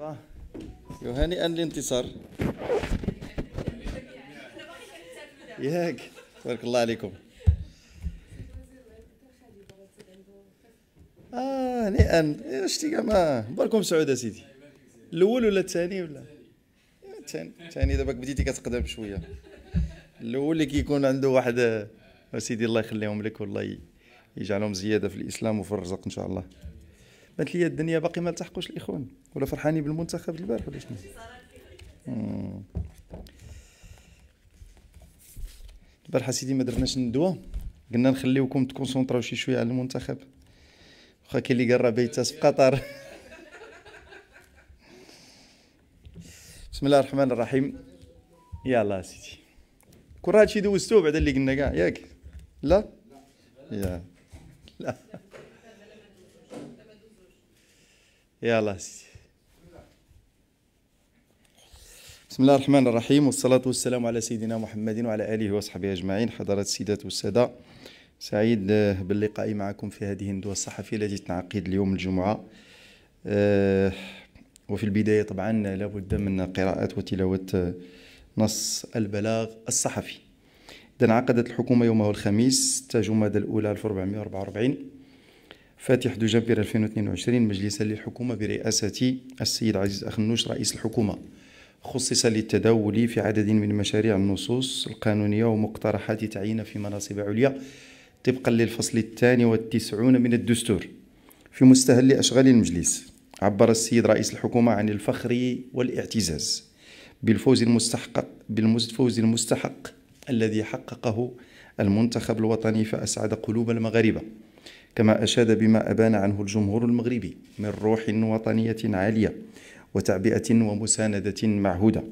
هانئا الانتصار ياك تبارك الله عليكم. آه هنيئا شتي كاع باركم سعود أسيدي. الأول ولا الثاني ولا؟ الثاني. الثاني دابا بديتي كتقدم شوية الأول اللي كيكون عنده واحد أسيدي الله يخليهم لك والله يجعلهم زيادة في الإسلام وفي الرزق إن شاء الله. بانت لي الدنيا باقي ما التحقوش الإخوان ولا فرحانين بالمنتخب البارح ولا شنو؟ البارح سيدي ما درناش ندوة قلنا نخليوكم تكونسونطراو شي شوية على المنتخب. واخا كاين اللي قال راه بيتاس في قطر. بسم الله الرحمن الرحيم. يلا سيدي كون هادشي دوزتو بعد اللي قلنا كاع ياك؟ لا؟ يا. لا. يلا. سيدي بسم الله الرحمن الرحيم والصلاة والسلام على سيدنا محمد وعلى آله وصحبه أجمعين. حضرات السيدات والسادة سعيد باللقاء معكم في هذه الندوة الصحفية التي تنعقد اليوم الجمعة. آه، وفي البداية طبعا لابد من قراءة وتلاوة نص البلاغ الصحفي. إذا انعقدت الحكومة يومه الخميس 6 جمادى الأولى 1444 فاتح دجنبر 2022 مجلسا للحكومة برئاسة السيد عزيز أخنوش رئيس الحكومة. خصص للتداول في عدد من مشاريع النصوص القانونية ومقترحات تعيين في مناصب عليا طبقا للفصل الثاني والتسعون من الدستور. في مستهل أشغال المجلس عبر السيد رئيس الحكومة عن الفخر والاعتزاز بالفوز المستحق بالفوز المستحق الذي حققه المنتخب الوطني فأسعد قلوب المغاربة. كما أشاد بما أبان عنه الجمهور المغربي من روح وطنية عالية وتعبئة ومساندة معهودة.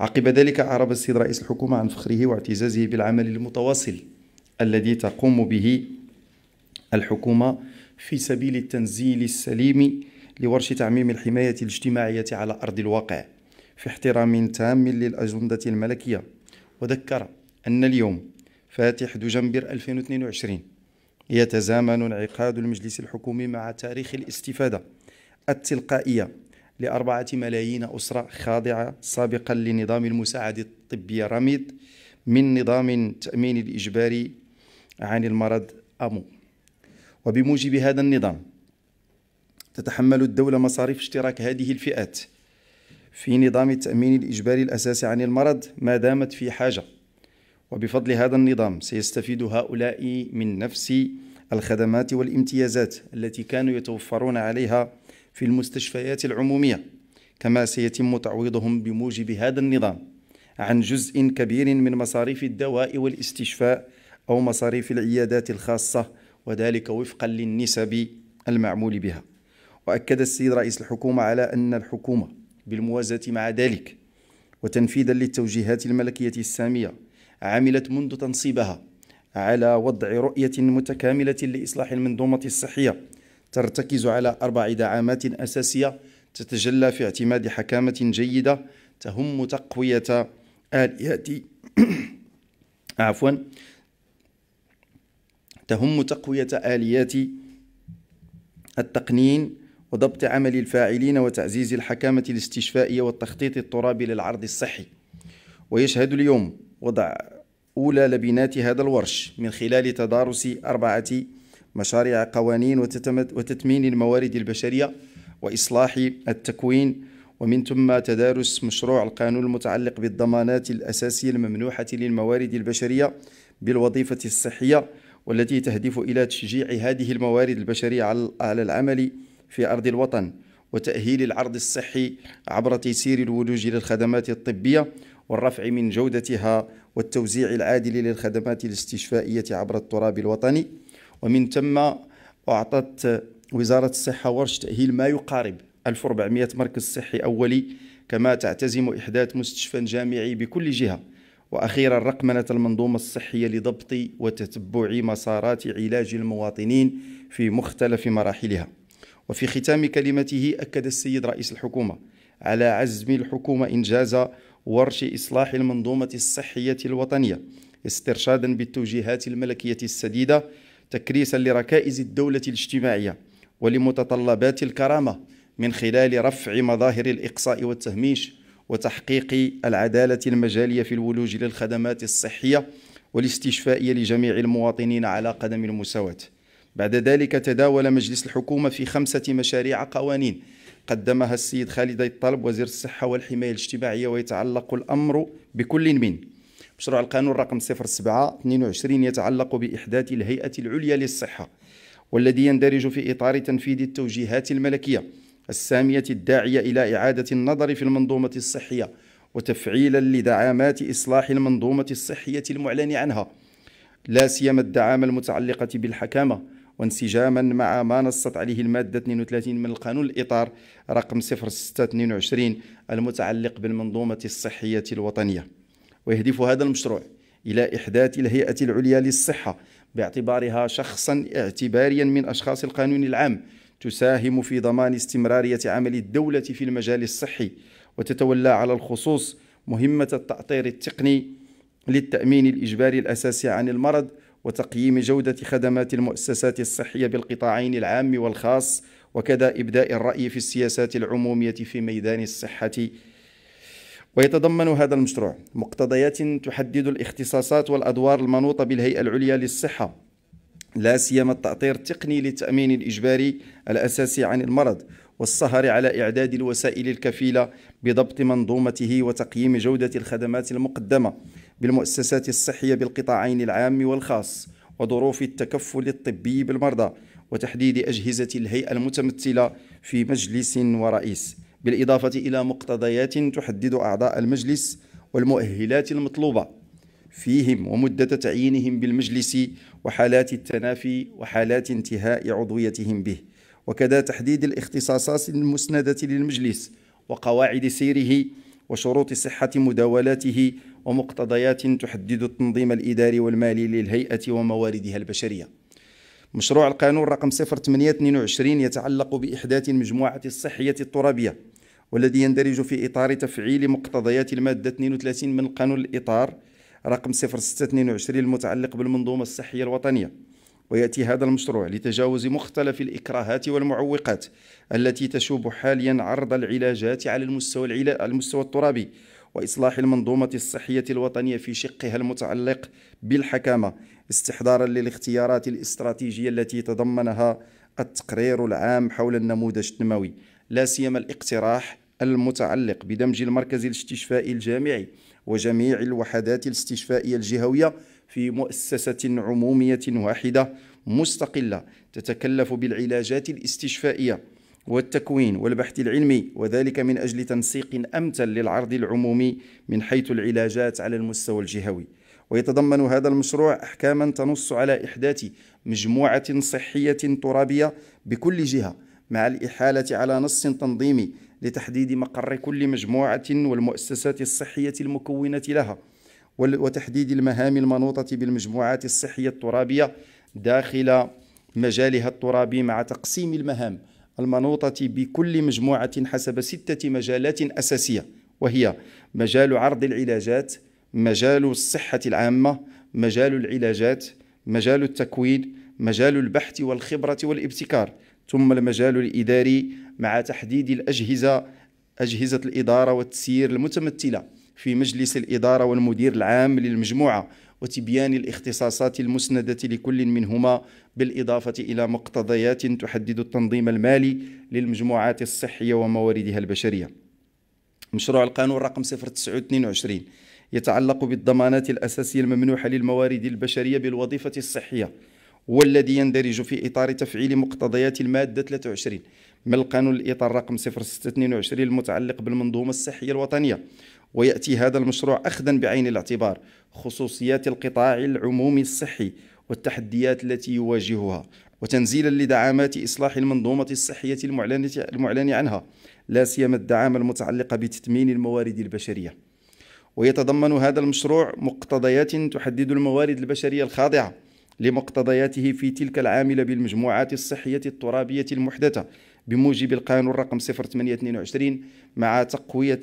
عقب ذلك أعرب السيد رئيس الحكومة عن فخره واعتزازه بالعمل المتواصل الذي تقوم به الحكومة في سبيل التنزيل السليم لورش تعميم الحماية الاجتماعية على أرض الواقع في احترام تام للأجندة الملكية. وذكر أن اليوم فاتح دجنبر 2022 يتزامن انعقاد المجلس الحكومي مع تاريخ الاستفادة التلقائية لأربعة ملايين أسرة خاضعة سابقا لنظام المساعدة الطبية رميد من نظام التأمين الإجباري عن المرض أمو. وبموجب هذا النظام تتحمل الدولة مصاريف اشتراك هذه الفئات في نظام التأمين الإجباري الأساسي عن المرض ما دامت في حاجة. وبفضل هذا النظام سيستفيد هؤلاء من نفس الخدمات والامتيازات التي كانوا يتوفرون عليها في المستشفيات العمومية كما سيتم تعويضهم بموجب هذا النظام عن جزء كبير من مصاريف الدواء والاستشفاء أو مصاريف العيادات الخاصة وذلك وفقا للنسب المعمول بها. وأكد السيد رئيس الحكومة على أن الحكومة بالموازاة مع ذلك وتنفيذا للتوجيهات الملكية السامية عملت منذ تنصيبها على وضع رؤية متكاملة لإصلاح المنظومة الصحية ترتكز على أربع دعامات أساسية تتجلى في اعتماد حكامة جيدة تهم تقوية آليات. عفوا. تهم تقوية آليات التقنين وضبط عمل الفاعلين وتعزيز الحكامة الاستشفائية والتخطيط الترابي للعرض الصحي. ويشهد اليوم وضع أولى لبنات هذا الورش من خلال تدارس أربعة مشاريع قوانين وتتمين الموارد البشرية وإصلاح التكوين. ومن ثم تدارس مشروع القانون المتعلق بالضمانات الأساسية الممنوحة للموارد البشرية بالوظيفة الصحية والتي تهدف إلى تشجيع هذه الموارد البشرية على العمل في أرض الوطن وتأهيل العرض الصحي عبر تيسير الولوج للخدمات الطبية والرفع من جودتها والتوزيع العادل للخدمات الاستشفائية عبر التراب الوطني. ومن ثم أعطت وزارة الصحة ورش تأهيل ما يقارب 1400 مركز صحي أولي كما تعتزم إحداث مستشفى جامعي بكل جهة. وأخيرا رقمنة المنظومة الصحية لضبط وتتبع مسارات علاج المواطنين في مختلف مراحلها. وفي ختام كلمته أكد السيد رئيس الحكومة على عزم الحكومة إنجاز ورش إصلاح المنظومة الصحية الوطنية استرشادا بالتوجيهات الملكية السديدة تكريسا لركائز الدولة الاجتماعية ولمتطلبات الكرامة من خلال رفع مظاهر الإقصاء والتهميش وتحقيق العدالة المجالية في الولوج للخدمات الصحية والاستشفائية لجميع المواطنين على قدم المساواة. بعد ذلك تداول مجلس الحكومة في خمسة مشاريع قوانين قدمها السيد خالد الطلب وزير الصحة والحماية الاجتماعية ويتعلق الأمر بكل من. مشروع القانون رقم 07 22 يتعلق بإحداث الهيئة العليا للصحة والذي يندرج في إطار تنفيذ التوجيهات الملكية السامية الداعية إلى إعادة النظر في المنظومة الصحية وتفعيلا لدعامات إصلاح المنظومة الصحية المعلن عنها. لا سيما الدعامة المتعلقة بالحكامة وانسجاما مع ما نصت عليه المادة 32 من القانون الإطار رقم 0622 المتعلق بالمنظومة الصحية الوطنية. ويهدف هذا المشروع إلى إحداث الهيئة العليا للصحة باعتبارها شخصا اعتباريا من أشخاص القانون العام تساهم في ضمان استمرارية عمل الدولة في المجال الصحي وتتولى على الخصوص مهمة التأطير التقني للتأمين الإجباري الأساسي عن المرض وتقييم جودة خدمات المؤسسات الصحية بالقطاعين العام والخاص وكذا إبداء الرأي في السياسات العمومية في ميدان الصحة. ويتضمن هذا المشروع مقتضيات تحدد الاختصاصات والأدوار المنوطة بالهيئة العليا للصحة لا سيما التأطير التقني للتأمين الإجباري الأساسي عن المرض والسهر على إعداد الوسائل الكفيلة بضبط منظومته وتقييم جودة الخدمات المقدمة. بالمؤسسات الصحية بالقطاعين العام والخاص وظروف التكفل الطبي بالمرضى وتحديد أجهزة الهيئة المتمثلة في مجلس ورئيس بالإضافة إلى مقتضيات تحدد أعضاء المجلس والمؤهلات المطلوبة فيهم ومدة تعيينهم بالمجلس وحالات التنافي وحالات انتهاء عضويتهم به وكذا تحديد الاختصاصات المسندة للمجلس وقواعد سيره وشروط صحة مداولاته ومقتضيات تحدد التنظيم الإداري والمالي للهيئة ومواردها البشرية. مشروع القانون رقم 0822 يتعلق بإحداث المجموعة الصحية الترابية والذي يندرج في إطار تفعيل مقتضيات المادة 32 من القانون الإطار رقم 0622 المتعلق بالمنظومة الصحية الوطنية. ويأتي هذا المشروع لتجاوز مختلف الإكراهات والمعوقات التي تشوب حاليا عرض العلاجات على المستوى, المستوى الترابي وإصلاح المنظومة الصحية الوطنية في شقها المتعلق بالحكامة استحضارا للاختيارات الاستراتيجية التي تضمنها التقرير العام حول النموذج النموي لا سيما الاقتراح المتعلق بدمج المركز الاستشفائي الجامعي وجميع الوحدات الاستشفائية الجهوية في مؤسسة عمومية واحدة مستقلة تتكلف بالعلاجات الاستشفائية. والتكوين والبحث العلمي وذلك من أجل تنسيق أمثل للعرض العمومي من حيث العلاجات على المستوى الجهوي. ويتضمن هذا المشروع أحكاما تنص على إحداث مجموعة صحية ترابية بكل جهة مع الإحالة على نص تنظيمي لتحديد مقر كل مجموعة والمؤسسات الصحية المكونة لها وتحديد المهام المنوطة بالمجموعات الصحية الترابية داخل مجالها الترابي مع تقسيم المهام المنوطة بكل مجموعة حسب ستة مجالات أساسية وهي مجال عرض العلاجات مجال الصحة العامة مجال العلاجات مجال التكوين مجال البحث والخبرة والابتكار ثم المجال الإداري مع تحديد الأجهزة أجهزة الإدارة والتسيير المتمثلة في مجلس الإدارة والمدير العام للمجموعة. وتبيان الاختصاصات المسندة لكل منهما بالإضافة إلى مقتضيات تحدد التنظيم المالي للمجموعات الصحية ومواردها البشرية. مشروع القانون رقم 0922 يتعلق بالضمانات الأساسية الممنوحة للموارد البشرية بالوظيفة الصحية. والذي يندرج في إطار تفعيل مقتضيات المادة 23 من القانون الإطار رقم 0622 المتعلق بالمنظومة الصحية الوطنية. ويأتي هذا المشروع أخذا بعين الاعتبار خصوصيات القطاع العمومي الصحي والتحديات التي يواجهها وتنزيلا لدعامات إصلاح المنظومة الصحية المعلن عنها لا سيما الدعامة المتعلقة بتثمين الموارد البشرية. ويتضمن هذا المشروع مقتضيات تحدد الموارد البشرية الخاضعة لمقتضياته في تلك العاملة بالمجموعات الصحية الترابية المحدثة بموجب القانون رقم 0822 مع تقوية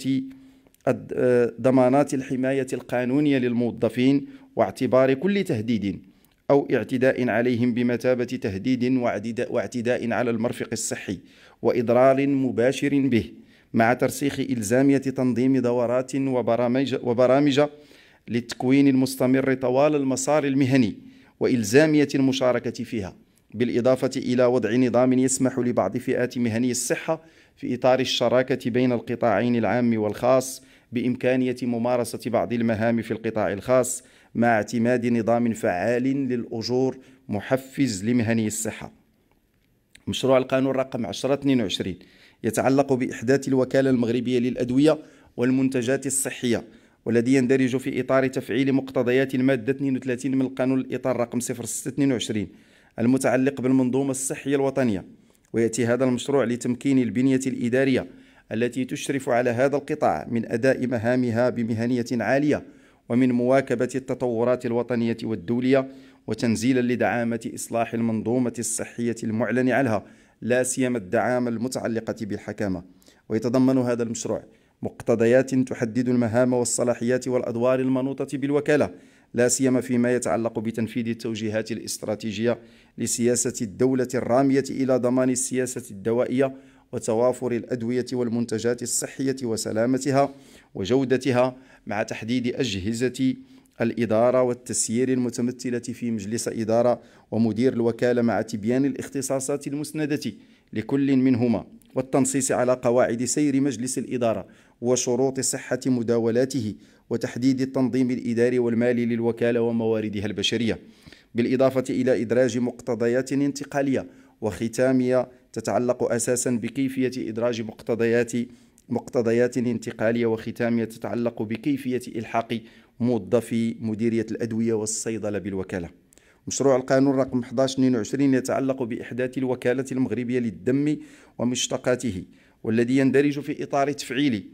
ضمانات الحماية القانونية للموظفين واعتبار كل تهديد أو اعتداء عليهم بمثابة تهديد واعتداء على المرفق الصحي وإضرار مباشر به مع ترسيخ إلزامية تنظيم دورات وبرامج, وبرامج للتكوين المستمر طوال المسار المهني. وإلزامية المشاركة فيها بالإضافة إلى وضع نظام يسمح لبعض فئات مهني الصحة في إطار الشراكة بين القطاعين العام والخاص بإمكانية ممارسة بعض المهام في القطاع الخاص مع اعتماد نظام فعال للأجور محفز لمهني الصحة. مشروع القانون رقم 1022 يتعلق بإحداث الوكالة المغربية للأدوية والمنتجات الصحية والذي يندرج في إطار تفعيل مقتضيات المادة 32 من القانون الإطار رقم 0622 المتعلق بالمنظومة الصحية الوطنية. ويأتي هذا المشروع لتمكين البنية الإدارية التي تشرف على هذا القطاع من أداء مهامها بمهنية عالية ومن مواكبة التطورات الوطنية والدولية وتنزيلا لدعامة إصلاح المنظومة الصحية المعلن عنها لا سيما الدعامة المتعلقة بالحكامة. ويتضمن هذا المشروع مقتضيات تحدد المهام والصلاحيات والأدوار المنوطة بالوكالة لا سيما فيما يتعلق بتنفيذ التوجيهات الاستراتيجية لسياسة الدولة الرامية إلى ضمان السياسة الدوائية وتوافر الأدوية والمنتجات الصحية وسلامتها وجودتها مع تحديد أجهزة الإدارة والتسيير المتمثلة في مجلس إدارة ومدير الوكالة مع تبيان الاختصاصات المسندة لكل منهما. والتنصيص على قواعد سير مجلس الإدارة وشروط صحة مداولاته وتحديد التنظيم الإداري والمالي للوكالة ومواردها البشرية بالإضافة إلى إدراج مقتضيات انتقالية وختامية تتعلق أساسا بكيفية إدراج مقتضيات مقتضيات انتقالية وختامية تتعلق بكيفية إلحاق موظفي مديرية الأدوية والصيدلة بالوكالة. مشروع القانون رقم 1122 يتعلق بإحداث الوكالة المغربية للدم ومشتقاته والذي يندرج في إطار تفعيل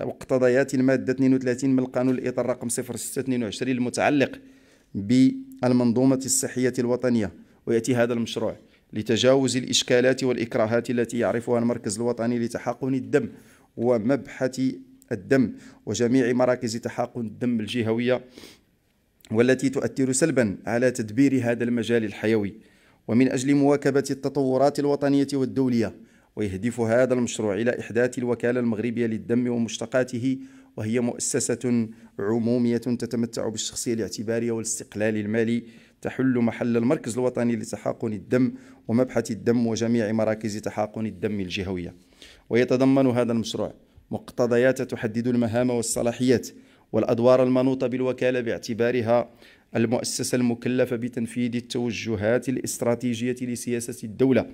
مقتضيات المادة 32 من القانون الإطار رقم 0622 المتعلق بالمنظومة الصحية الوطنية. ويأتي هذا المشروع لتجاوز الإشكالات والإكراهات التي يعرفها المركز الوطني لتحقن الدم ومبحث الدم وجميع مراكز تحقن الدم الجهوية. والتي تؤثر سلبا على تدبير هذا المجال الحيوي ومن أجل مواكبة التطورات الوطنية والدولية ويهدف هذا المشروع إلى إحداث الوكالة المغربية للدم ومشتقاته وهي مؤسسة عمومية تتمتع بالشخصية الاعتبارية والاستقلال المالي تحل محل المركز الوطني لتحاقن الدم ومبحث الدم وجميع مراكز تحاقن الدم الجهوية. ويتضمن هذا المشروع مقتضيات تحدد المهام والصلاحيات والأدوار المنوطة بالوكالة باعتبارها المؤسسة المكلفة بتنفيذ التوجهات الاستراتيجية لسياسة الدولة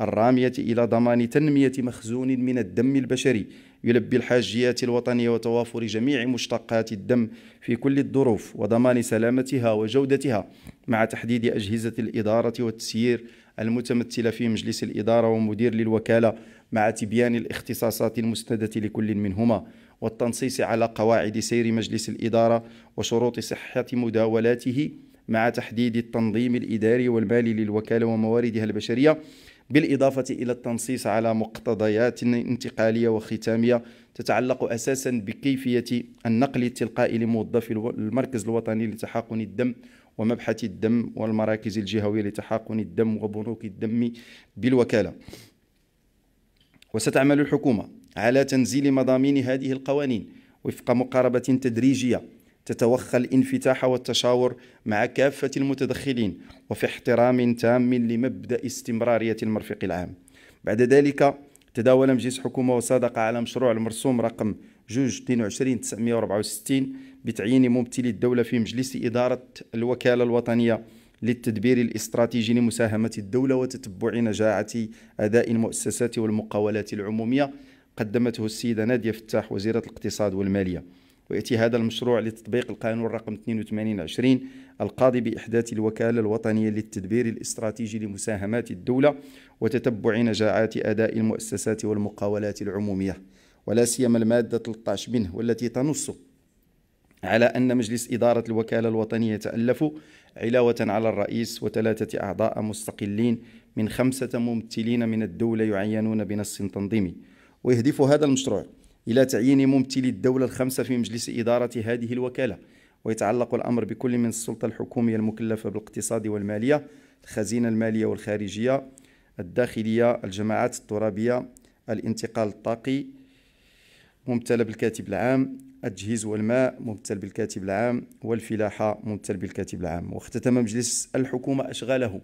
الرامية إلى ضمان تنمية مخزون من الدم البشري يلبي الحاجيات الوطنية وتوافر جميع مشتقات الدم في كل الظروف وضمان سلامتها وجودتها مع تحديد أجهزة الإدارة والتسيير المتمثلة في مجلس الإدارة ومدير للوكالة مع تبيان الاختصاصات المسندة لكل منهما. والتنصيص على قواعد سير مجلس الإدارة وشروط صحة مداولاته مع تحديد التنظيم الإداري والمالي للوكالة ومواردها البشرية بالإضافة إلى التنصيص على مقتضيات انتقالية وختامية تتعلق أساسا بكيفية النقل التلقائي لموظفي المركز الوطني لتحاقن الدم ومبحث الدم والمراكز الجهوية لتحاقن الدم وبنوك الدم بالوكالة. وستعمل الحكومة على تنزيل مضامين هذه القوانين وفق مقاربة تدريجية تتوخى الانفتاح والتشاور مع كافة المتدخلين وفي احترام تام لمبدأ استمرارية المرفق العام. بعد ذلك تداول مجلس حكومة وصادق على مشروع المرسوم رقم جوج 22 964 بتعيين ممثلي الدولة في مجلس إدارة الوكالة الوطنية للتدبير الاستراتيجي لمساهمة الدولة وتتبع نجاعة أداء المؤسسات والمقاولات العمومية قدمته السيدة نادية فتاح وزيرة الاقتصاد والمالية. ويأتي هذا المشروع لتطبيق القانون رقم 82 20 القاضي بإحداث الوكالة الوطنية للتدبير الاستراتيجي لمساهمات الدولة وتتبع نجاعات أداء المؤسسات والمقاولات العمومية. ولا سيما المادة 13 منه والتي تنص على أن مجلس إدارة الوكالة الوطنية يتألف علاوة على الرئيس وثلاثة أعضاء مستقلين من خمسة ممثلين من الدولة يعينون بنص تنظيمي. ويهدف هذا المشروع إلى تعيين ممثلي الدولة الخمسة في مجلس إدارة هذه الوكالة ويتعلق الأمر بكل من السلطة الحكومية المكلفة بالاقتصاد والمالية الخزينة المالية والخارجية الداخلية الجماعات الترابية الانتقال الطاقي ممثلة بالكاتب العام التجهيز والماء ممثل بالكاتب العام والفلاحة ممثل بالكاتب العام. واختتم مجلس الحكومة أشغاله.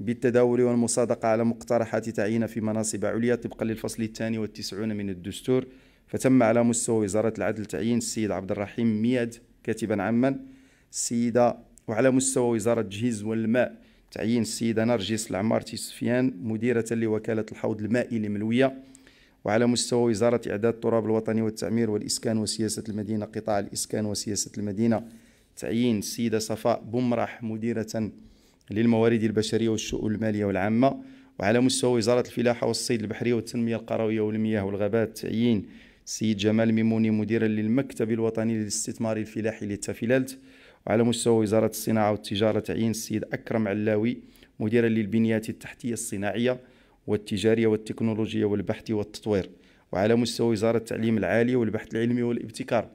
بالتداول والمصادقة على مقترحات تعيين في مناصب عليا طبقا للفصل الثاني والتسعون من الدستور فتم على مستوى وزارة العدل تعيين السيد عبد الرحيم مياد كاتبا عاما السيدة وعلى مستوى وزارة التجهيز والماء تعيين السيدة نرجس العمارتي سفيان مديرة لوكالة الحوض المائي لملوية وعلى مستوى وزارة إعداد التراب الوطني والتعمير والإسكان وسياسة المدينة قطاع الإسكان وسياسة المدينة تعيين السيدة صفاء بمرح مديرة للموارد البشرية والشؤون المالية والعامة وعلى مستوى وزارة الفلاحة والصيد البحري والتنمية القروية والمياه والغابات تعيين السيد جمال ميموني مديرا للمكتب الوطني للاستثمار الفلاحي للتافيلالت وعلى مستوى وزارة الصناعة والتجارة تعيين السيد أكرم علاوي مديرا للبنيات التحتية الصناعية والتجارية والتكنولوجيا والبحث والتطوير وعلى مستوى وزارة التعليم العالي والبحث العلمي والابتكار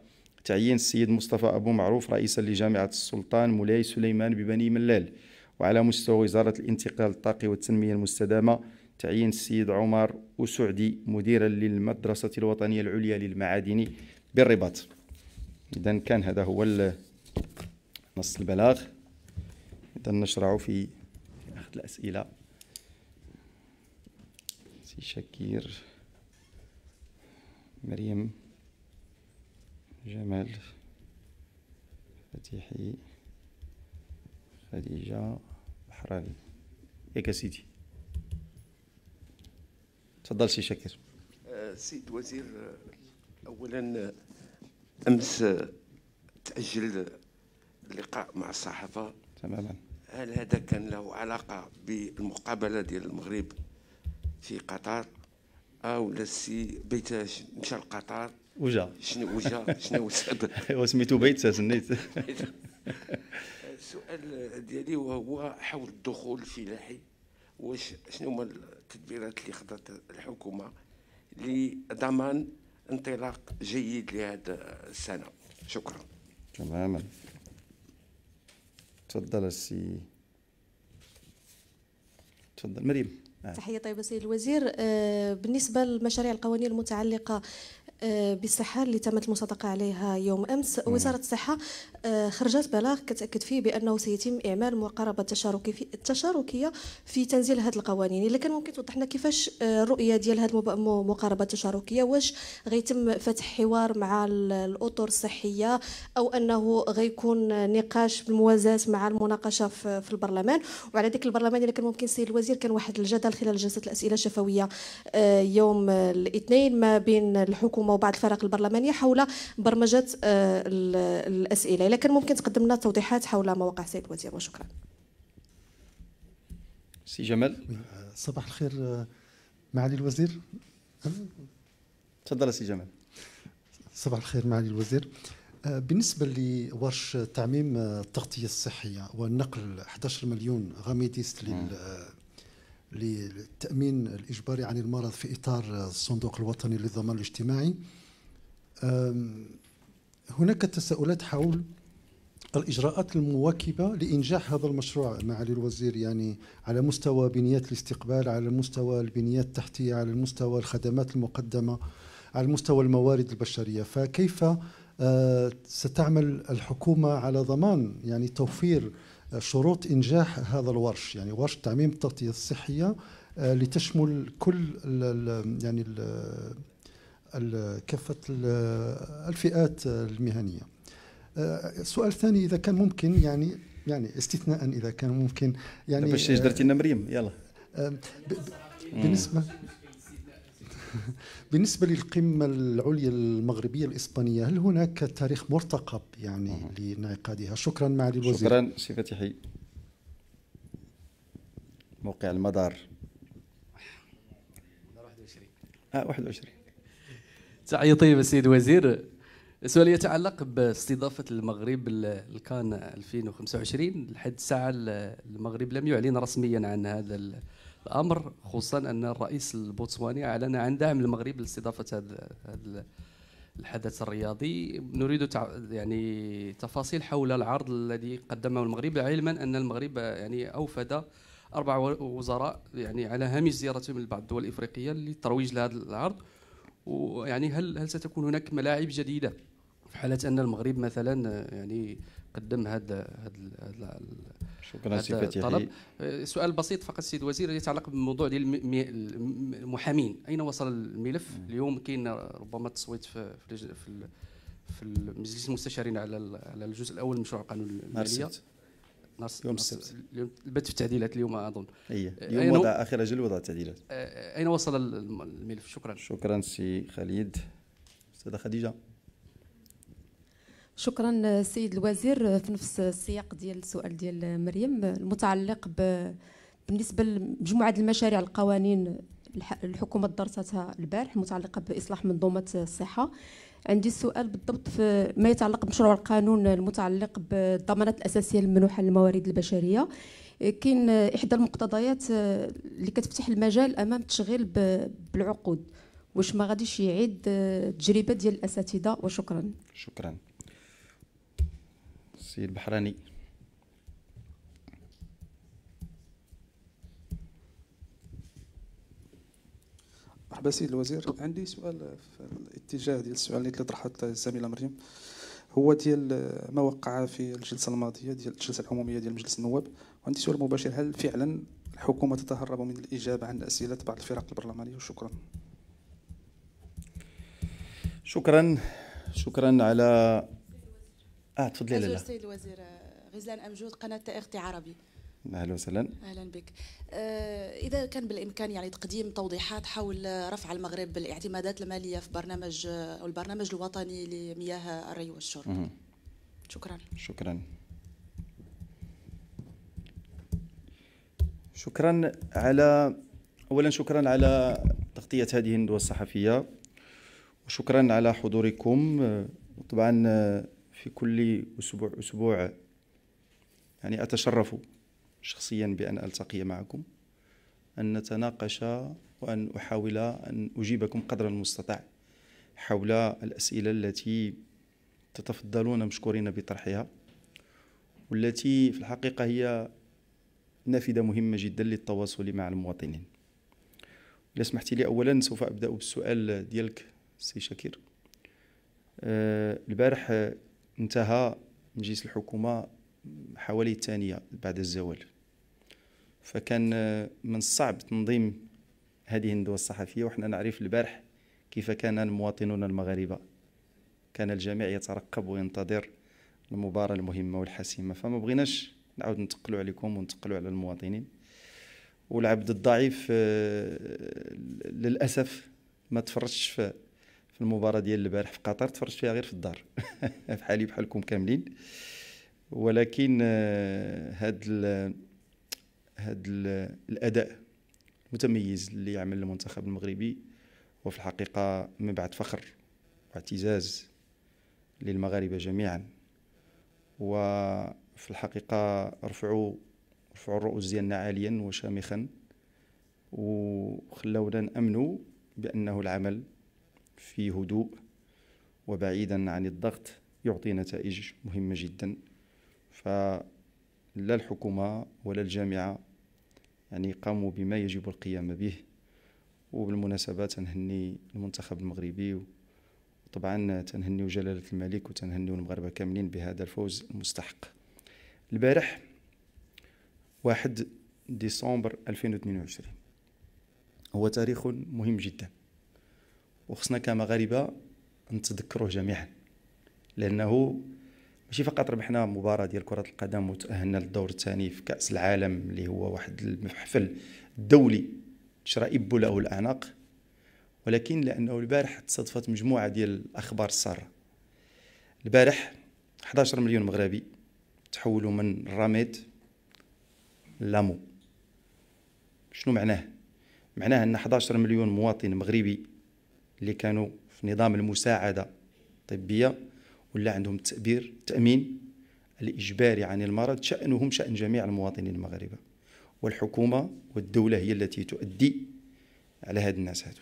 تعيين السيد مصطفى أبو معروف رئيسا لجامعة السلطان مولاي سليمان ببني ملال. وعلى مستوى وزارة الانتقال الطاقي والتنمية المستدامة تعيين السيد عمر أسعدي مديرا للمدرسة الوطنية العليا للمعادن بالرباط. إذا كان هذا هو نص البلاغ. إذا نشرع في أخذ الأسئلة. سي شكير مريم جمال فتيحي خديجة. بحراني ياك سيدي. تفضل سي شاكر. أه، سيد الوزير اولا أمس تأجل اللقاء مع الصحافة. تماما. هل هذا كان له علاقة بالمقابلة ديال المغرب في قطر؟ أو لسي بيت مشى لقطر وجا. شنو وجا؟ شنو السبب هو سميتو بيت سنيت. السؤال ديالي وهو حول الدخول الفلاحي واش شنو هما التدبيرات اللي خدت الحكومة لضمان انطلاق جيد لهذا السنة؟ شكرا. تماما. تفضل السي. تفضل. مريم. آه. تحية طيبة سيد الوزير. آه، بالنسبة للمشاريع القوانين المتعلقة بالصحة اللي تمت المصادقة عليها يوم أمس. وزارة الصحة آه، خرجت بلاغ كتأكد فيه بأنه سيتم إعمال مقاربة تشاركي في التشاركية في تنزيل هذه القوانين. إلا كان ممكن توضح لنا كيفاش آه، الرؤية ديال هذه المقاربة التشاركية واش غيتم فتح حوار مع الأطر الصحية؟ أو أنه غيكون نقاش بالموازاة مع المناقشة في البرلمان؟ وعلى ذلك البرلمان إلا كان ممكن السيد الوزير كان واحد الجدل خلال جلسة الأسئلة الشفوية يوم الاثنين ما بين الحكومة الحكومة وبعض الفرق البرلمانية حول برمجة آه، الأسئلة. اذا كان ممكن تقدم لنا توضيحات حول مواقع السيد الوزير وشكرا. سي جمال. صباح الخير آه، معالي الوزير. تفضل سي جمال. صباح الخير معالي الوزير. آه، بالنسبة لورش تعميم التغطية الصحية ونقل 11 مليون ramédistes لل للتأمين الإجباري عن المرض في إطار الصندوق الوطني للضمان الاجتماعي. هناك تساؤلات حول الإجراءات المواكبة لإنجاح هذا المشروع معالي الوزير يعني على مستوى بنيات الاستقبال على مستوى البنيات التحتية على مستوى الخدمات المقدمة على مستوى الموارد البشرية. فكيف آه، ستعمل الحكومة على ضمان يعني توفير شروط إنجاح هذا الورش يعني ورش تعميم التغطية الصحية آه، لتشمل كل ال يعني ال كافة الفئات المهنية. السؤال آه، الثاني إذا كان ممكن يعني يعني استثناء إذا كان ممكن يعني باش درتي لنا مريم يلا. آه، بالنسبة بالنسبة للقمة العليا المغربية الإسبانية هل هناك تاريخ مرتقب يعني لانعقادها؟ شكرا معالي الوزير. شكرا سي فتحي. موقع المدار. 21 آه 21 تحية طيبة سيد الوزير السؤال يتعلق باستضافة المغرب الكان 2025 لحد الساعة المغرب لم يعلن رسميا عن هذا الأمر خصوصا أن الرئيس البوتسواني أعلن عن دعم المغرب لاستضافة هذا الحدث الرياضي نريد. يعني تفاصيل حول العرض الذي قدمه المغرب علما أن المغرب يعني أوفد أربع وزراء يعني على هامش زيارتهم لبعض الدول الإفريقية للترويج لهذا العرض ويعني هل هل ستكون هناك ملاعب جديدة في حالة أن المغرب مثلا يعني قدم هذا هذا شكرا سي فتحي سؤال بسيط فقط سيد الوزير يتعلق بالموضوع ديال المحامين. أين وصل الملف؟ اليوم كاين ربما التصويت في في في المجلس المستشارين على على الجزء الأول من مشروع قانون المالية. نص يوم السبت. البت في التعديلات اليوم أظن. أي. اليوم وضع آخر أجل وضع التعديلات. أين وصل الملف؟ شكرا. شكرا سي خالد. أستاذة خديجة. شكرا سيد الوزير في نفس السياق ديال السؤال ديال مريم المتعلق ب بالنسبة لمجموعة المشاريع القوانين الحكومة درستها البارح المتعلقه بإصلاح منظومة الصحة. عندي السؤال بالضبط في ما يتعلق بمشروع القانون المتعلق بالضمانات الأساسية المنوحه للموارد البشرية. كاين إحدى المقتضيات اللي كتفتح المجال أمام التشغيل بالعقود. واش ما غاديش يعيد تجربة ديال الأساتذة؟ وشكرا. شكرا. السيد البحراني مرحبا سيد الوزير. عندي سؤال في الاتجاه ديال السؤال اللي طرحت الزميلة مريم. هو ديال ما وقع في الجلسة الماضية ديال الجلسة العمومية ديال مجلس النواب. وعندي سؤال مباشر. هل فعلا الحكومة تتهرب من الإجابة عن أسئلة بعض الفرق البرلمانية؟ وشكرا شكرا. شكرا على آه تفضلي لاله السيد الوزير غزلان أمجود قناة تي عربي. أهلا وسهلا. أهلا بك. آه إذا كان بالإمكان يعني تقديم توضيحات حول رفع المغرب بالاعتمادات المالية في برنامج أو البرنامج الوطني لمياه الري والشرب. شكرا. شكرا. شكرا على اولا شكرا على تغطية هذه الندوة الصحفية وشكرا على حضوركم. طبعا في كل أسبوع أسبوع. يعني أتشرف شخصيا بأن ألتقي معكم أن نتناقش وأن أحاول أن أجيبكم قدر المستطاع حول الأسئلة التي تتفضلون مشكورين بطرحها والتي في الحقيقة هي نافذة مهمة جدا للتواصل مع المواطنين. إذا سمحتي لي أولا سوف أبدأ بالسؤال ديالك سي شاكير أه البارح انتهى مجلس الحكومة حوالي الثانية بعد الزوال. فكان من الصعب تنظيم هذه الندوة الصحفية وحنا نعرف البارح كيف كان المواطنون المغاربة. كان الجميع يترقب وينتظر المباراة المهمة والحاسمة. فما بغيناش نعاود نتقلوا عليكم ونتقلوا على المواطنين. والعبد الضعيف آه، للأسف ما تفرجش في في المباراة ديال البارح في قطر تفرجت فيها غير في الدار. بحالي بحالكم كاملين. ولكن آه، هذا الأداء المتميز اللي يعمل المنتخب المغربي. هو في الحقيقة من بعد فخر واعتزاز للمغاربة جميعا. وفي الحقيقة رفعوا رفعوا الرؤوس ديالنا عاليا وشامخا. وخلونا نأمنوا بأنه العمل في هدوء وبعيدا عن الضغط يعطي نتائج مهمة جدا. فلا الحكومة ولا الجامعة يعني قاموا بما يجب القيام به وبالمناسبة تنهني المنتخب المغربي وطبعا تنهني جلالة الملك وتنهني المغاربة كاملين بهذا الفوز المستحق. البارح واحد ديسمبر 2022 هو تاريخ مهم جدا. وخصنا كمغاربة نتذكروه جميعا لأنه ماشي فقط ربحنا مباراة ديال كرة القدم وتأهلنا للدور الثاني في كأس العالم اللي هو واحد المحفل دولي تشرائب له الأعناق ولكن لأنه البارح تصادفت مجموعة ديال الأخبار السارة. البارح 11 مليون مغربي تحولوا من الرميد لامو. شنو معناه؟ معناه أن 11 مليون مواطن مغربي اللي كانوا في نظام المساعدة الطبية ولا عندهم التأبير التأمين الإجباري عن المرض شأنهم شأن جميع المواطنين المغاربة. والحكومة والدولة هي التي تؤدي على هاد الناس هادو.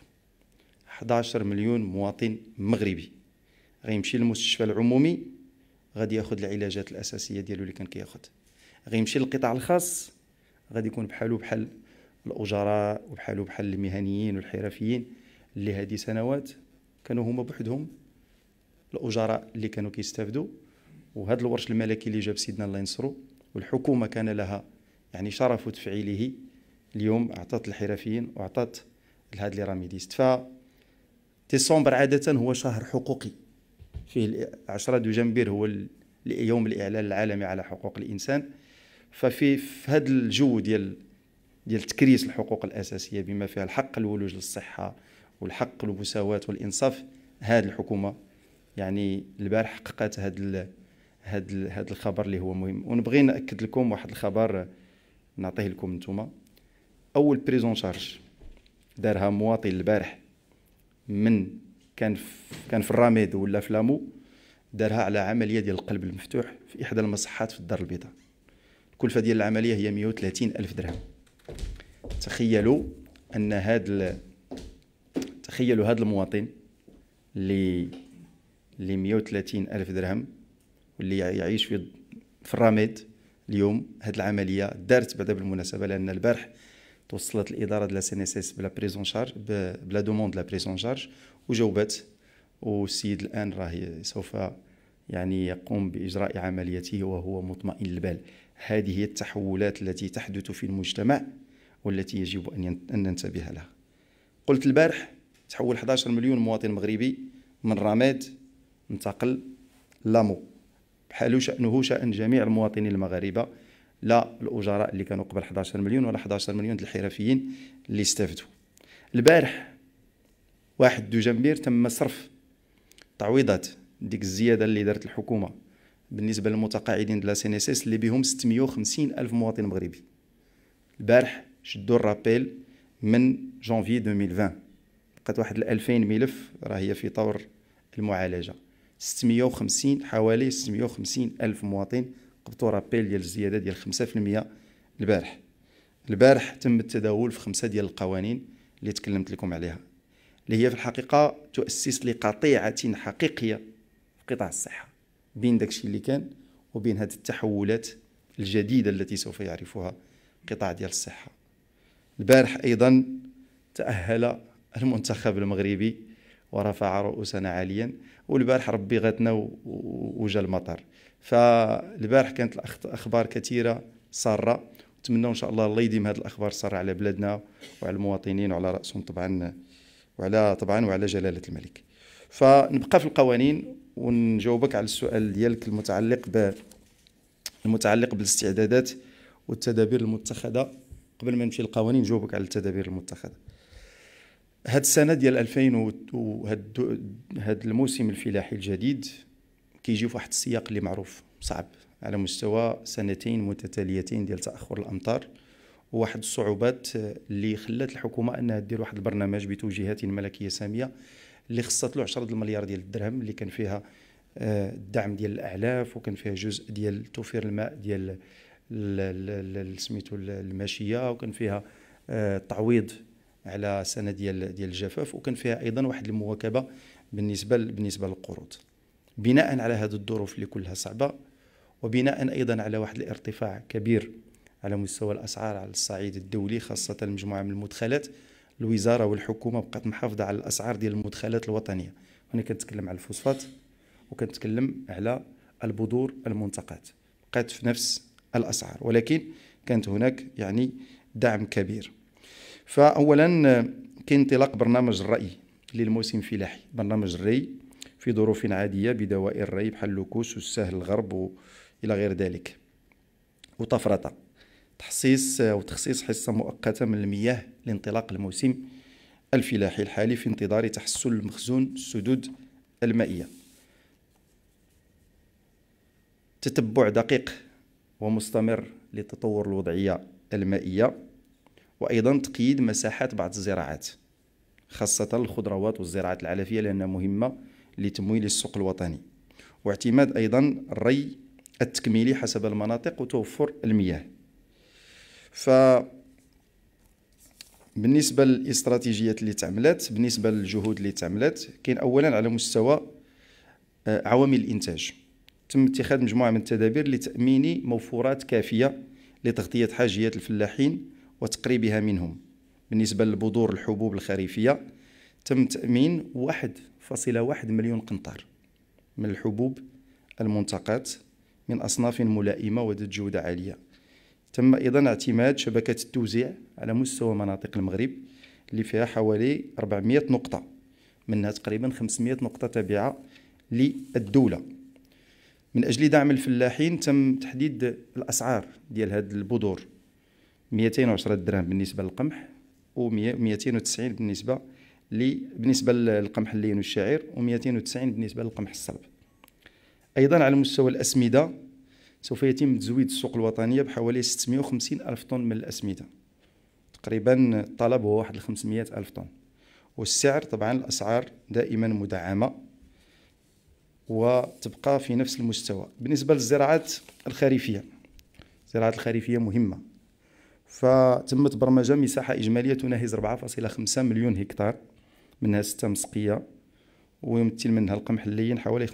11 مليون مواطن مغربي غيمشي للمستشفى العمومي غادي ياخذ العلاجات الأساسية ديالو اللي كان كياخذ. غيمشي للقطاع الخاص غادي يكون بحالو بحال الأجراء وبحالو بحال المهنيين والحرفيين. اللي هذه سنوات كانوا هما بوحدهم الأجراء اللي كانوا كيستافدوا وهذا الورش الملكي اللي جاب سيدنا الله ينصرو والحكومة كان لها يعني شرف تفعيله اليوم أعطت الحرفيين وأعطت لهاد لي راميديست ف ديسمبر عادة هو شهر حقوقي. فيه 10 دجنبر هو يوم الإعلان العالمي على حقوق الإنسان. ففي في هذا الجو ديال ديال تكريس الحقوق الأساسية بما فيها الحق الولوج للصحة والحق المساواه والإنصاف هذه الحكومة يعني البارح حققت هذا هذا هذا الخبر اللي هو مهم. ونبغي نأكد لكم واحد الخبر نعطيه لكم نتوما. أول prise en charge دارها مواطن البارح من كان في كان في الراميد ولا في لامو دارها على عملية ديال القلب المفتوح في إحدى المصحات في الدار البيضاء. الكلفة ديال العملية هي 130 ألف درهم. تخيلوا أن هذا تخيلوا هذا المواطن اللي اللي 130 ألف درهم واللي يعيش في في الراميد اليوم هذه العملية دارت بعدا بالمناسبة لأن البارح توصلت الإدارة ديال CNSS ب la prise en charge ب la demande la prise en charge وجاوبت. والسيد الآن راه سوف يعني يقوم بإجراء عمليته وهو مطمئن البال. هذه هي التحولات التي تحدث في المجتمع والتي يجب أن ننتبه لها. قلت البارح تحول 11 مليون مواطن مغربي من RAMED انتقل ل AMO. بحال شأنه شأن جميع المواطنين المغاربة لا الأجراء اللي كانوا قبل 11 مليون ولا 11 مليون الحرفيين اللي استفدوا. البارح واحد دجنبير تم صرف تعويضات ديك الزيادة اللي دارت الحكومة بالنسبة للمتقاعدين ديال سي اس اللي بهم 650 ألف مواطن مغربي. البارح شدوا ال rappel من جونفي 2020 بقات واحد 2000 ملف راه هي في طور المعالجة. 650 حوالي 650 ألف مواطن قبطوا رابيل ديال الزيادة ديال 5% البارح. البارح تم التداول في خمسة ديال القوانين اللي تكلمت لكم عليها اللي هي في الحقيقة تؤسس لقطيعة حقيقية في قطاع الصحة بين داكشي اللي كان وبين هذه التحولات الجديدة التي سوف يعرفها قطاع ديال الصحة. البارح أيضا تأهل المنتخب المغربي ورفع رؤوسنا عاليا. والبارح ربي غاتنا وجا المطر. فالبارح كانت الاخبار كثيرة سارة. نتمنى إن شاء الله الله يديم هذه الأخبار الساره على بلادنا وعلى المواطنين وعلى رأسهم طبعا وعلى طبعا وعلى جلالة الملك. فنبقى في القوانين ونجاوبك على السؤال ديالك المتعلق ب المتعلق بالاستعدادات والتدابير المتخذة. قبل ما نمشي للقوانين نجاوبك على التدابير المتخذة. هاد السنة ديال 2000 وهاد هاد الموسم الفلاحي الجديد كيجي في واحد السياق اللي معروف صعب على مستوى سنتين متتاليتين ديال تأخر الأمطار وواحد الصعوبات اللي خلات الحكومة أنها دير واحد البرنامج بتوجيهات ملكيه سامية اللي خصت له 10 المليار ديال الدرهم اللي كان فيها آه، الدعم ديال الأعلاف وكان فيها جزء ديال توفير الماء ديال سميتو الماشيه وكان فيها آه، على سنة ديال ديال الجفاف وكان فيها أيضا واحد المواكبة بالنسبة بالنسبة للقروض بناء على هذه الظروف اللي كلها صعبة وبناء أيضا على واحد الارتفاع كبير على مستوى الأسعار على الصعيد الدولي خاصة مجموعة من المدخلات. الوزارة والحكومة بقات محافظة على الأسعار ديال المدخلات الوطنية. هنا كنتكلم على الفوسفات وكنتكلم على البذور المنتقات. بقات في نفس الأسعار ولكن كانت هناك يعني دعم كبير. فاولا كاين انطلاق برنامج الري للموسم الفلاحي. برنامج الري في ظروف عادية بدوائر الري بحال لوكوس والسهل الغرب والى غير ذلك. وطفرطه تخصيص وتخصيص حصة مؤقتة من المياه لانطلاق الموسم الفلاحي الحالي في انتظار تحسن المخزون السدود المائية. تتبع دقيق ومستمر لتطور الوضعية المائية. وأيضا تقييد مساحات بعض الزراعات خاصة الخضروات والزراعات العلفيه لأنها مهمة لتمويل السوق الوطني. واعتماد أيضا الري التكميلي حسب المناطق وتوفر المياه. ف بالنسبة للاستراتيجيات اللي تعملت بالنسبة للجهود اللي تعملت كاين اولا على مستوى آه، عوامل الإنتاج. تم اتخاذ مجموعة من التدابير لتأمين موفورات كافية لتغطية حاجيات الفلاحين وتقريبها منهم. بالنسبة للبذور الحبوب الخريفية تم تأمين 1.1 مليون قنطار من الحبوب المنتقات من أصناف ملائمة وذات جودة عالية. تم أيضا اعتماد شبكة التوزيع على مستوى مناطق المغرب اللي فيها حوالي 400 نقطة منها تقريبا 500 نقطة تابعة للدولة. من أجل دعم الفلاحين تم تحديد الأسعار ديال هاد البذور. 210 درهم بالنسبة للقمح و 290 بالنسبة لي بالنسبة للقمح اللين والشعير و290 بالنسبة للقمح الصلب. أيضا على مستوى الأسمدة سوف يتم تزويد السوق الوطنية بحوالي 650 ألف طن من الأسمدة. تقريبا الطلب هو واحد 500 ألف طن. والسعر طبعا الأسعار دائما مدعمة وتبقى في نفس المستوى. بالنسبة للزراعات الخريفية الزراعات الخريفية مهمة. فتمت برمجة مساحة إجمالية تناهز 4.5 مليون هكتار منها 6 مسقية ويمثل منها القمح اللين حوالي 35%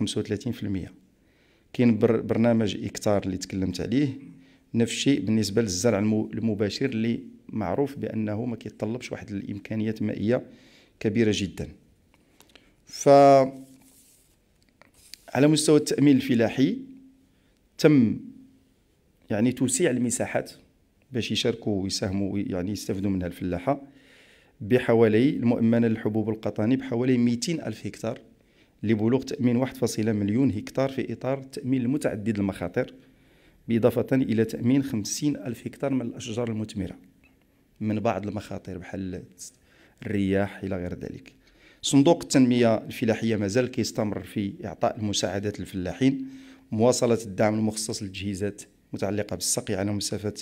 كاين برنامج إكتار اللي تكلمت عليه نفس الشيء بالنسبة للزرع المباشر اللي معروف بأنه ما كيتطلبش واحد الإمكانيات مائية كبيرة جدا. ف على مستوى التأمين الفلاحي تم يعني توسيع المساحات باش يشاركوا ويساهموا يعني يستافدوا منها الفلاحة. بحوالي المؤمنة للحبوب القطاني بحوالي 200 ألف هكتار لبلوغ تأمين 1.1 مليون هكتار في إطار التامين المتعدد المخاطر بإضافة إلى تأمين 50 ألف هكتار من الأشجار المثمرة من بعض المخاطر بحال الرياح إلى غير ذلك. صندوق التنمية الفلاحية مازال كيستمر في إعطاء المساعدات للفلاحين مواصلة الدعم المخصص للجهازات متعلقة بالسقي على مسافة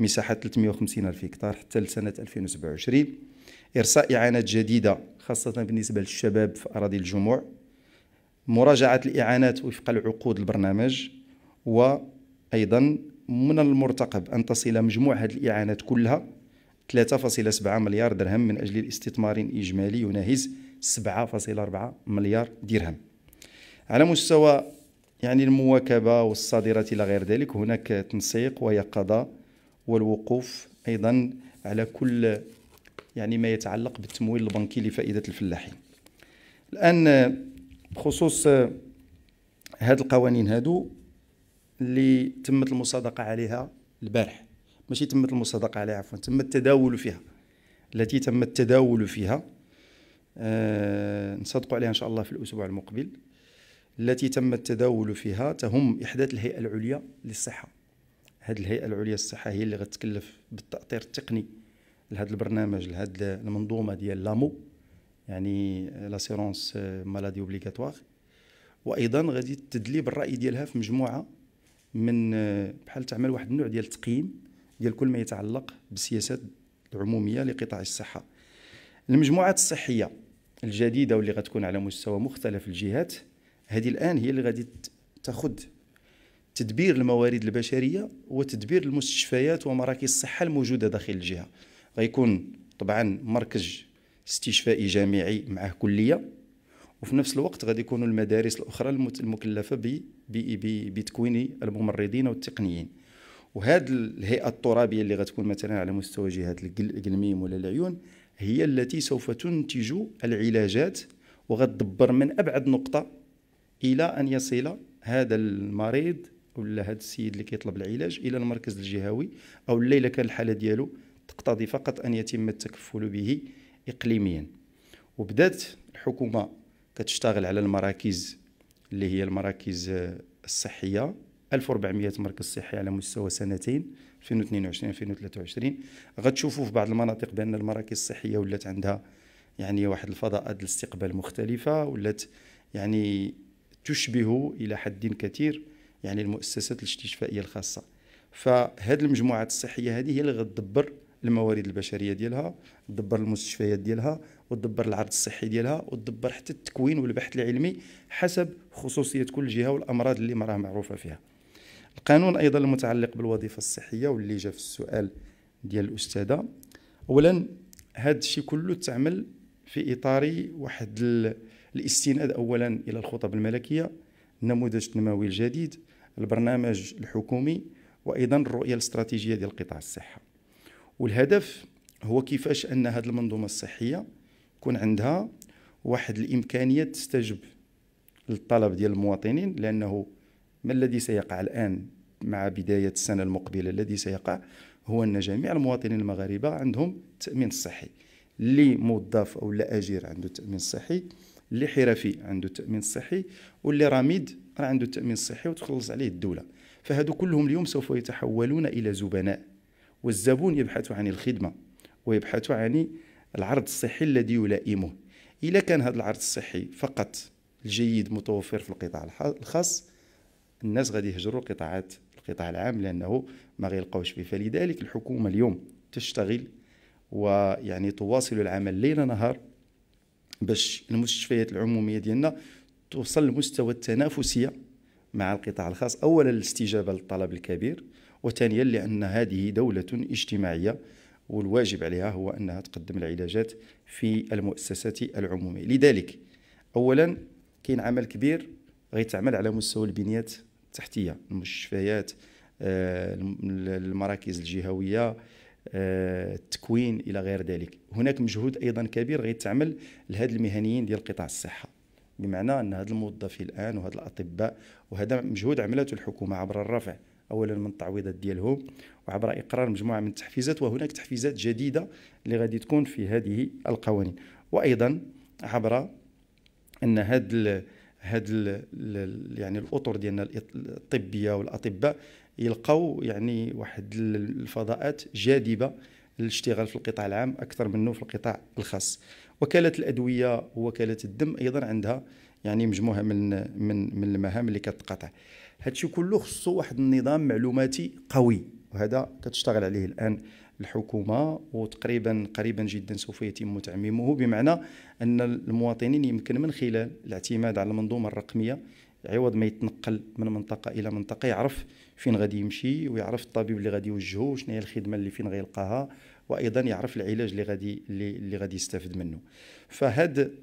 مساحة 350 ألف هكتار حتى لسنة 2027 إرساء إعانات جديدة خاصة بالنسبة للشباب في أراضي الجموع مراجعة الإعانات وفق العقود البرنامج. وأيضا من المرتقب أن تصل مجموع هذه الإعانات كلها 3.7 مليار درهم من أجل الاستثمار اجمالي يناهز 7.4 مليار درهم. على مستوى يعني المواكبة والصادرات إلى غير ذلك هناك تنسيق ويقظة والوقوف أيضا على كل يعني ما يتعلق بالتمويل البنكي لفائدة الفلاحين. الآن بخصوص هاد القوانين هادو اللي تمت المصادقة عليها البارح. ماشي تمت المصادقة عليها عفوا تم التداول فيها. التي تم التداول فيها آه نصدقوا عليها إن شاء الله في الأسبوع المقبل. التي تم التداول فيها تهم إحداث الهيئة العليا للصحة. هذه الهيئة العليا للصحة هي اللي غتكلف بالتأطير التقني لهذا البرنامج لهذه المنظومة ديال l'AMO يعني l'assurance maladie obligatoire وأيضا غادي تدلي الرأي ديالها في مجموعة من بحال تعمل واحد النوع ديال التقييم ديال كل ما يتعلق بالسياسات العمومية لقطاع الصحة. المجموعات الصحية الجديدة واللي غتكون على مستوى مختلف الجهات هذه الآن هي اللي غادي تاخذ تدبير الموارد البشرية وتدبير المستشفيات ومراكز الصحة الموجودة داخل الجهة. غيكون طبعا مركز استشفائي جامعي معه كلية وفي نفس الوقت غادي يكونوا المدارس الأخرى المكلفة بتكوين الممرضين والتقنيين. وهذه الهيئة الترابية اللي غتكون مثلا على مستوى جهات القلميم ولا العيون هي التي سوف تنتج العلاجات وغتدبر من أبعد نقطة إلى أن يصل هذا المريض ولا هذا السيد اللي كيطلب العلاج إلى المركز الجهوي أو الليلة كان الحالة ديالو تقتضي فقط أن يتم التكفل به اقليميا. وبدات الحكومة كتشتغل على المراكز اللي هي المراكز الصحية 1400 مركز صحي على مستوى سنتين 2022 2023 غتشوفوا في بعض المناطق بأن المراكز الصحية ولات عندها يعني واحد الفضاءات الاستقبال مختلفة ولات يعني تشبه إلى حد كثير يعني المؤسسات الاستشفائية الخاصة. فهذه المجموعات الصحية هذه هي اللي غتدبر الموارد البشرية ديالها تدبر المستشفيات ديالها وتدبر العرض الصحي ديالها وتدبر حتى التكوين والبحث العلمي حسب خصوصية كل جهة والأمراض اللي ما راه معروفة فيها. القانون أيضا المتعلق بالوظيفة الصحية واللي جا في السؤال ديال الأستاذة. اولا هذا الشيء كله تعمل في إطار واحد الاستناد اولا إلى الخطب الملكية النموذج التنموي الجديد البرنامج الحكومي وأيضا الرؤية الاستراتيجية ديال قطاع الصحة. والهدف هو كيفاش أن هذه المنظومة الصحية يكون عندها واحد الإمكانية تستجب للطلب ديال المواطنين لأنه ما الذي سيقع الآن مع بداية السنة المقبلة الذي سيقع هو أن جميع المواطنين المغاربة عندهم التامين الصحي اللي موظف أو لا أجير عنده التامين الصحي اللي حرفي عنده التامين الصحي واللي رميد راه عنده التأمين الصحي وتخلص عليه الدولة. فهادو كلهم اليوم سوف يتحولون إلى زبناء. والزبون يبحث عن الخدمة ويبحث عن العرض الصحي الذي يلائمه. اذا كان هذا العرض الصحي فقط الجيد متوفر في القطاع الخاص الناس غادي يهجروا القطاعات القطاع العام لأنه ما غيلقاوش فيه فلذلك الحكومة اليوم تشتغل ويعني تواصل العمل ليل نهار باش المستشفيات العمومية ديالنا توصل لمستوى التنافسية مع القطاع الخاص. اولا الاستجابة للطلب الكبير وثانيا لأن هذه دولة اجتماعية والواجب عليها هو أنها تقدم العلاجات في المؤسسات العمومية. لذلك اولا كاين عمل كبير غيتعمل على مستوى البنيات التحتية المستشفيات آه، المراكز الجهوية آه، التكوين إلى غير ذلك. هناك مجهود أيضا كبير غيتعمل لهاد المهنيين ديال قطاع الصحة. بمعنى أن هاد الموظفين الآن وهاد الأطباء وهذا مجهود عملته الحكومة عبر الرفع اولا من التعويضات ديالهم وعبر إقرار مجموعة من التحفيزات وهناك تحفيزات جديدة اللي غادي تكون في هذه القوانين. وأيضا عبر أن هاد هاد يعني الأطر ديالنا الطبية والأطباء يلقاو يعني واحد الفضاءات جاذبة للاشتغال في القطاع العام أكثر منه في القطاع الخاص. وكالة الأدوية ووكاله الدم أيضا عندها يعني مجموعة من من من المهام اللي كتقاطع. هادشي كله خصو واحد النظام معلوماتي قوي وهذا كتشتغل عليه الآن الحكومة وتقريبا قريبا جدا سوف يتم تعميمه بمعنى أن المواطنين يمكن من خلال الاعتماد على المنظومة الرقمية عوض ما يتنقل من منطقة إلى منطقة يعرف فين غادي يمشي ويعرف الطبيب اللي غادي يوجهه شنو هي الخدمة اللي فين غيلقاها وأيضا يعرف العلاج اللي غادي اللي, غادي يستافد منه. فهاد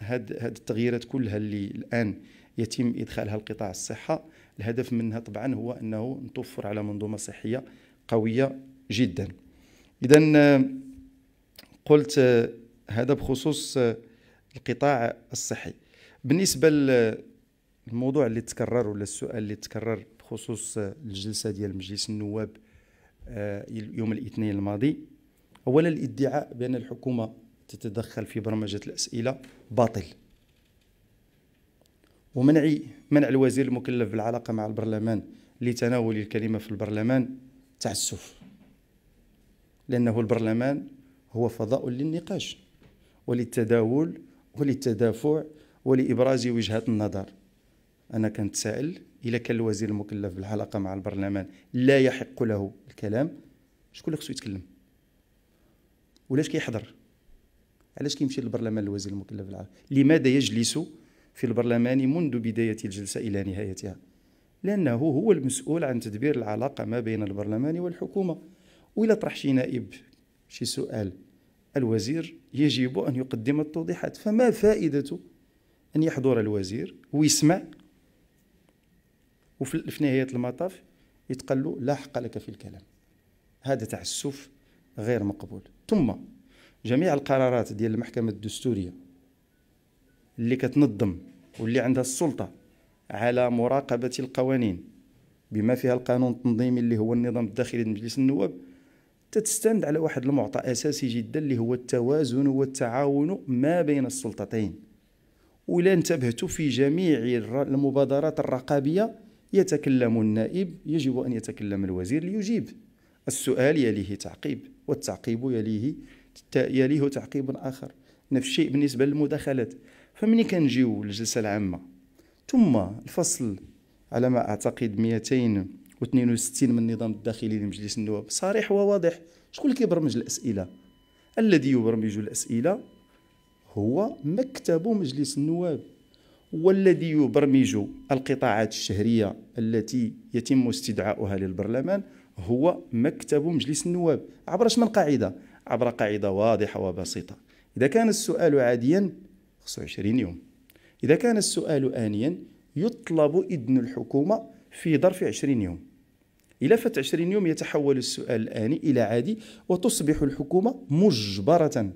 هاد هاد التغييرات كلها اللي الآن يتم إدخالها القطاع الصحة الهدف منها طبعا هو أنه نتوفر على منظومة صحية قوية جدا. اذا قلت هذا بخصوص القطاع الصحي. بالنسبة للموضوع اللي تكرر ولا السؤال اللي تكرر بخصوص الجلسة ديال مجلس النواب آه، يوم الاثنين الماضي اولا الإدعاء بأن الحكومة تتدخل في برمجة الأسئلة باطل. ومنع منع الوزير المكلف بالعلاقة مع البرلمان لتناول الكلمة في البرلمان تعسف. لأنه البرلمان هو فضاء للنقاش وللتداول وللتدافع ولإبراز وجهات النظر. أنا كنتسائل إلا كان الوزير المكلف بالعلاقة مع البرلمان لا يحق له الكلام شكون اللي خصو يتكلم؟ ولاش كيحضر؟ علاش كيمشي للبرلمان الوزير المكلف بالعلاقه لماذا يجلس في البرلمان منذ بداية الجلسة إلى نهايتها؟ لأنه هو المسؤول عن تدبير العلاقة ما بين البرلمان والحكومة. وإلا طرح شي نائب شي سؤال. الوزير يجب أن يقدم التوضيحات. فما فائدة أن يحضر الوزير ويسمع؟ وفي نهاية المطاف يتقال له لا حق لك في الكلام. هذا تعسف غير مقبول. ثم جميع القرارات ديال المحكمة الدستورية اللي كتنظم واللي عندها السلطة على مراقبة القوانين بما فيها القانون التنظيمي اللي هو النظام الداخلي لمجلس النواب تتستند على واحد المعطى أساسي جدا اللي هو التوازن والتعاون ما بين السلطتين. ولا انتبهت في جميع المبادرات الرقابية يتكلم النائب يجب أن يتكلم الوزير ليجيب. السؤال يليه تعقيب. والتعقيب يليه يليه تعقيب آخر. نفس الشيء بالنسبة للمداخلات. فمني كنجيو للجلسة العامة. ثم الفصل على ما أعتقد 200 و62 من النظام الداخلي لمجلس النواب. صريح وواضح شكون اللي كيبرمج الأسئلة؟ الذي يبرمج الأسئلة هو مكتب مجلس النواب. والذي يبرمج القطاعات الشهرية التي يتم استدعاؤها للبرلمان هو مكتب مجلس النواب. عبر من قاعدة؟ عبر قاعدة واضحة وبسيطة. إذا كان السؤال عاديا خصو 20 يوم. إذا كان السؤال آنيا يطلب إذن الحكومة في ظرف 20 يوم. إلى فات 20 يوم يتحول السؤال الآني إلى عادي وتصبح الحكومة مجبرة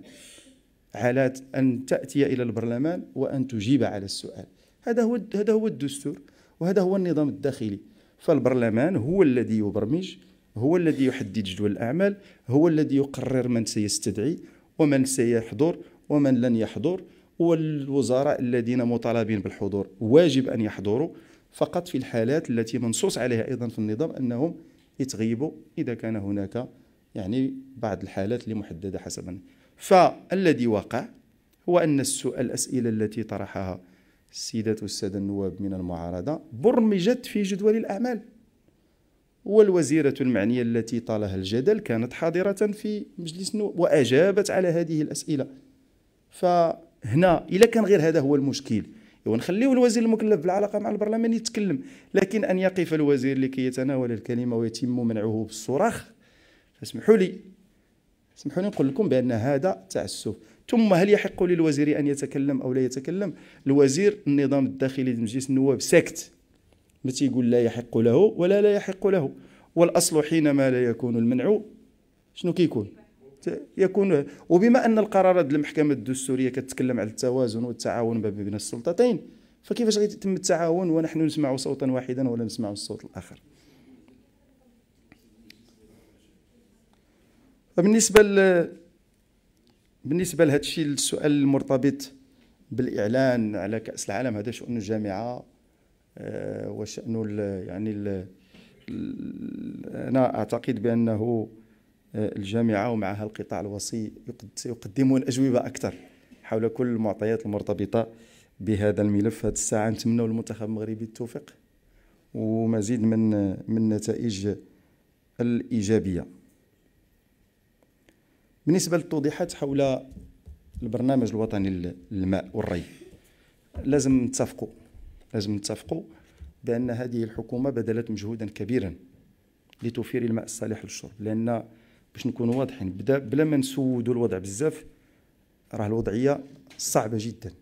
على أن تأتي إلى البرلمان وأن تجيب على السؤال. هذا هو هذا هو الدستور وهذا هو النظام الداخلي. فالبرلمان هو الذي يبرمج هو الذي يحدد جدول الأعمال هو الذي يقرر من سيستدعي ومن سيحضر ومن لن يحضر والوزراء الذين مطالبين بالحضور واجب أن يحضروا. فقط في الحالات التي منصوص عليها أيضا في النظام أنهم يتغيبوا إذا كان هناك يعني بعض الحالات اللي محددة حسب فالذي وقع هو أن السؤال الأسئلة التي طرحها السيدات والسادة النواب من المعارضة برمجت في جدول الأعمال. والوزيرة المعنية التي طالها الجدل كانت حاضرة في مجلس النواب وأجابت على هذه الأسئلة. فهنا إذا كان غير هذا هو المشكل. ونخليه الوزير المكلف بالعلاقة مع البرلمان يتكلم. لكن أن يقف الوزير لكي يتناول الكلمة ويتم منعه بالصراخ فاسمحوا لي. اسمحوا لي نقول لكم بأن هذا تعسف. ثم هل يحق للوزير أن يتكلم أو لا يتكلم؟ الوزير النظام الداخلي لمجلس النواب ساكت. ما تيقول لا يحق له ولا لا يحق له. والأصل حينما لا يكون المنع شنو كيكون؟ يكون. وبما أن القرارات المحكمة الدستورية كتتكلم على التوازن والتعاون ما بين السلطتين فكيفاش غيتم التعاون ونحن نسمع صوتا واحدا ولا نسمع الصوت الآخر؟ فبالنسبه ل... بالنسبة لهذا الشيء السؤال المرتبط بالإعلان على كأس العالم هذا شأن الجامعة آه، وشأن يعني. أنا أعتقد بأنه آه، الجامعة ومعها القطاع الوصي سيقدمون أجوبة أكثر حول كل المعطيات المرتبطة بهذا الملف هذه الساعة نتمنى المنتخب المغربي التوفيق ومزيد من من النتائج الإيجابية بالنسبة للتوضيحات حول البرنامج الوطني للماء والري لازم نتفقوا لازم نتفقوا بأن هذه الحكومة بذلت مجهودا كبيرا لتوفير الماء الصالح للشرب لأن باش نكونوا واضحين بدا بلا ما نسودوا الوضع بزاف راه الوضعية صعبة جدا.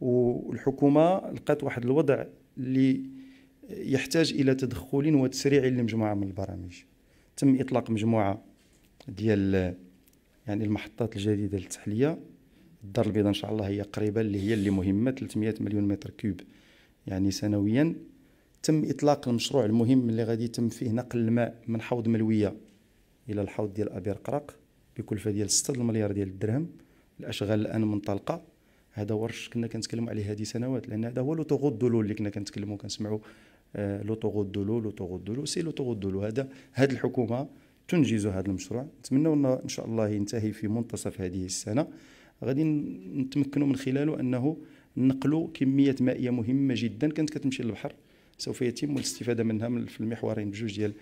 والحكومة لقات واحد الوضع اللي يحتاج إلى تدخل وتسريع لمجموعه من البرامج. تم إطلاق مجموعة ديال يعني المحطات الجديدة للتحليه الدار البيضاء إن شاء الله هي قريبة اللي هي اللي مهمة 300 مليون متر كوب يعني سنويا. تم إطلاق المشروع المهم اللي غادي يتم فيه نقل الماء من حوض ملوية إلى الحوض ديال ابير قرق بكلفة ديال 6 مليار ديال الدرهم الأشغال الآن منطلقة. هذا ورش كنا كنتكلموا عليه هذه سنوات لأن هذا هو l'autoroute de l'eau اللي كنا كنتكلموا كنسمعوا آه، l'autoroute de l'eau l'autoroute de l'eau c'est l'autoroute de l'eau هذا هذه الحكومة تنجز هذا المشروع. نتمنى إن شاء الله ينتهي في منتصف هذه السنة. غادي نتمكنوا من خلاله أنه نقلوا كمية مائية مهمة جدا. كانت كتمشي للبحر. سوف يتم الاستفادة منها في المحورين بجوج ديال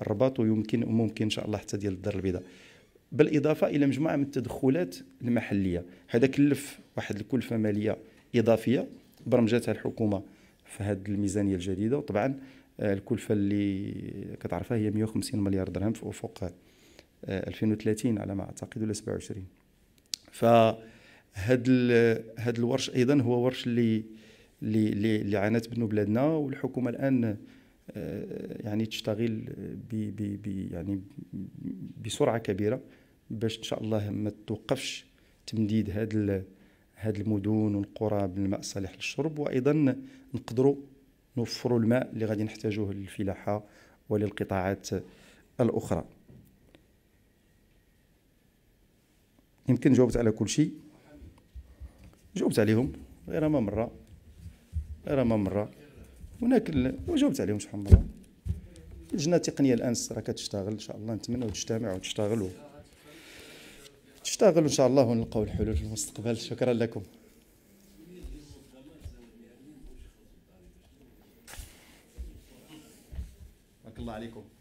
الرباط ويمكن وممكن إن شاء الله حتى ديال الدار البيضاء. بالإضافة إلى مجموعة من التدخلات المحلية. هذا كلف واحد الكلفة مالية إضافية. برمجتها الحكومة في هذه الميزانية الجديدة. وطبعا الكلفة اللي كتعرفها هي 150 مليار درهم في افق 2030 آه، على ما أعتقد ولا 27 فهاد هذا الورش أيضا هو ورش اللي اللي اللي عانت منه بلادنا والحكومة الآن آه، يعني تشتغل ب ب يعني بسرعة كبيرة باش إن شاء الله ما توقفش تمديد هاد هاد المدن والقرى بالماء الصالح للشرب وأيضا نقدروا نوفروا الماء اللي غادي نحتاجوه للفلاحة وللقطاعات الأخرى. يمكن جاوبت على كل شيء؟ جاوبت عليهم. غير ما مرة. غير ما مرة. هناك وجاوبت عليهم شحال من مرة. اللجنه التقنيه الآن راه كتشتغل إن شاء الله. نتمنى تجتمع وتشتغل تشتغل إن شاء الله ونلقاو الحلول في المستقبل. شكرا لكم. بارك الله عليكم.